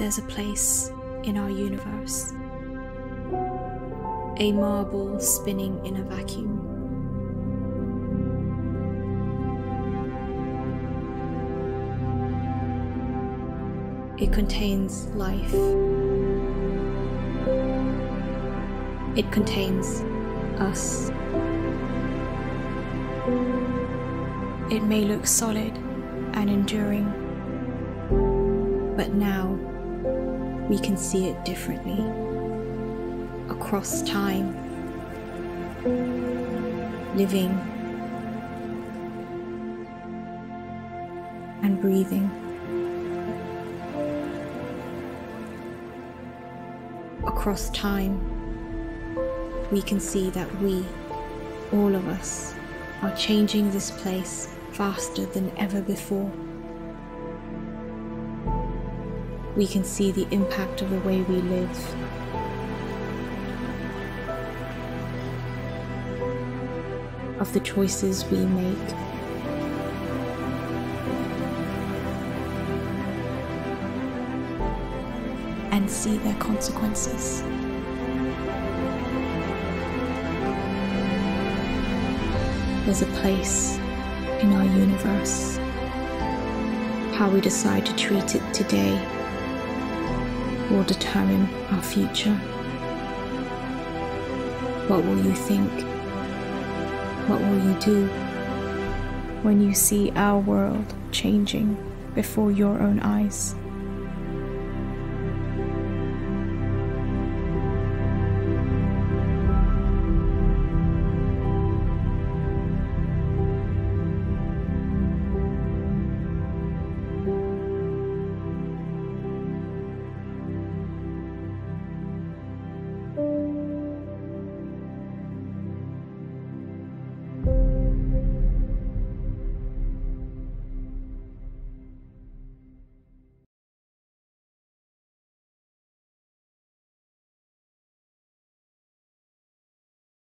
there's a place in our universe, a marble spinning in a vacuum. It contains life. It contains us. It may look solid and enduring, but now we can see it differently across time, living and breathing. Across time, we can see that we, all of us, are changing this place faster than ever before. We can see the impact of the way we live. Of the choices we make. And see their consequences. There's a place in our universe. How we decide to treat it today will determine our future. What will you think? What will you do when you see our world changing before your own eyes?